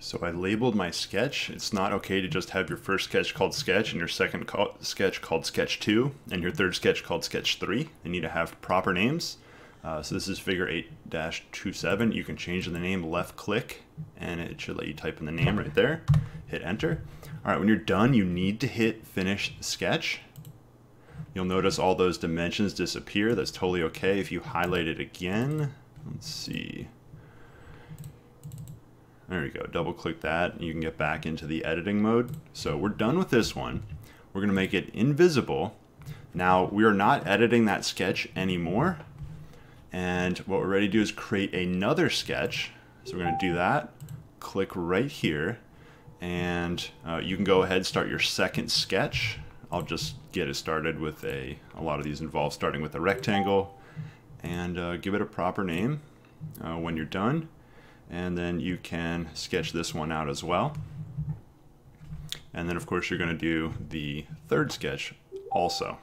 So I labeled my sketch. It's not okay to just have your first sketch called sketch and your second call, sketch called sketch 2 and your third sketch called sketch 3. They need to have proper names. Uh, so this is figure 8-27. You can change the name left click and it should let you type in the name right there. Hit enter. All right, when you're done, you need to hit finish sketch. You'll notice all those dimensions disappear. That's totally okay. If you highlight it again, let's see. There we go, double click that and you can get back into the editing mode. So we're done with this one. We're gonna make it invisible. Now we are not editing that sketch anymore. And what we're ready to do is create another sketch. So we're gonna do that, click right here, and uh, you can go ahead and start your second sketch. I'll just get it started with a, a lot of these involve starting with a rectangle and uh, give it a proper name uh, when you're done and then you can sketch this one out as well. And then of course you're going to do the third sketch also.